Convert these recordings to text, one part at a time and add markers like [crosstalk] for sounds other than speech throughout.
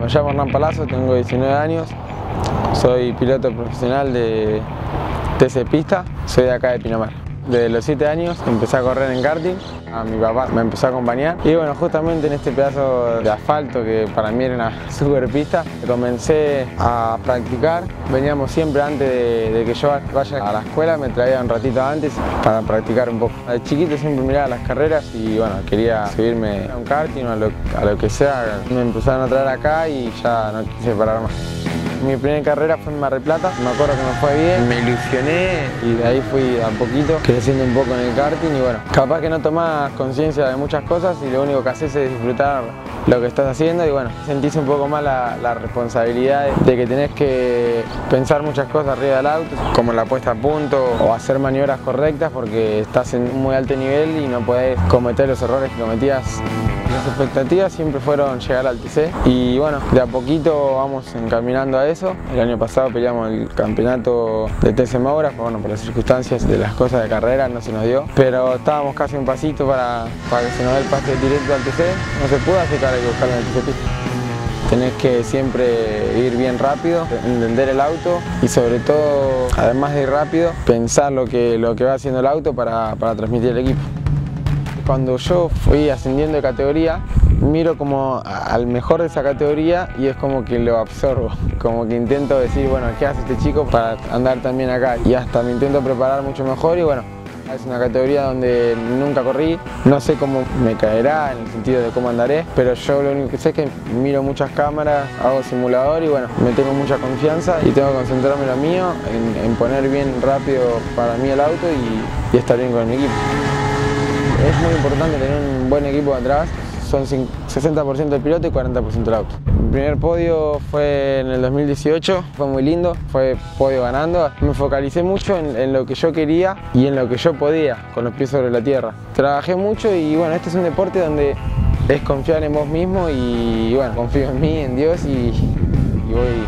Me llamo Hernán Palazzo, tengo 19 años, soy piloto profesional de TC Pista, soy de acá de Pinamar. Desde los 7 años empecé a correr en karting, a mi papá me empezó a acompañar y bueno, justamente en este pedazo de asfalto que para mí era una [laughs] super pista, comencé a practicar. Veníamos siempre antes de, que yo vaya a la escuela, me traía un ratito antes para practicar un poco. De chiquito siempre miraba las carreras y bueno, quería subirme a un karting o a lo, a lo que sea. Me empezaron a traer acá y ya no quise parar más. Mi primera carrera fue en Mar del Plata, me acuerdo que me fue bien, me ilusioné y de ahí fui a poquito creciendo un poco en el karting y bueno, capaz que no tomás conciencia de muchas cosas y lo único que haces es disfrutar lo que estás haciendo y bueno, sentís un poco más la, responsabilidad de que tenés que pensar muchas cosas arriba del auto, como la puesta a punto o hacer maniobras correctas porque estás en muy alto nivel y no podés cometer los errores que cometías las expectativas siempre fueron llegar al TC y bueno, de a poquito vamos encaminando a eso. El año pasado peleamos el campeonato de TC Maura, bueno, por las circunstancias de las cosas de carrera no se nos dio, pero estábamos casi un pasito para, para que se nos dé el pase directo al TC. No se pudo, así que hay que en el Tenés que siempre ir bien rápido, entender el auto y sobre todo, además de ir rápido, pensar lo que, lo que va haciendo el auto para, para transmitir el equipo. Cuando yo fui ascendiendo de categoría, miro como al mejor de esa categoría y es como que lo absorbo, como que intento decir, bueno, ¿qué hace este chico para andar también acá? Y hasta me intento preparar mucho mejor y bueno, es una categoría donde nunca corrí, no sé cómo me caerá en el sentido de cómo andaré, pero yo lo único que sé es que miro muchas cámaras, hago simulador y bueno, me tengo mucha confianza y tengo que concentrarme en lo mío, en, poner bien rápido para mí el auto y estar bien con mi equipo. Es muy importante tener un buen equipo atrás, son 60% del piloto y 40% del auto. Mi primer podio fue en el 2018, fue muy lindo, fue podio ganando. Me focalicé mucho en, lo que yo quería y en lo que yo podía, con los pies sobre la tierra. Trabajé mucho y bueno, este es un deporte donde es confiar en vos mismo y bueno, confío en mí, en Dios y, voy,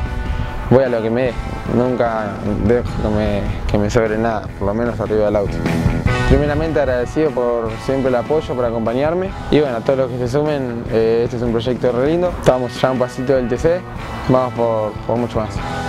voy a lo que me dé. Nunca dejo que me, que me sobre nada, por lo menos arriba del auto. Primeramente agradecido por siempre el apoyo, por acompañarme. Y bueno, a todos los que se sumen, eh, este es un proyecto re lindo, estamos ya un pasito del TC, vamos por, por mucho más.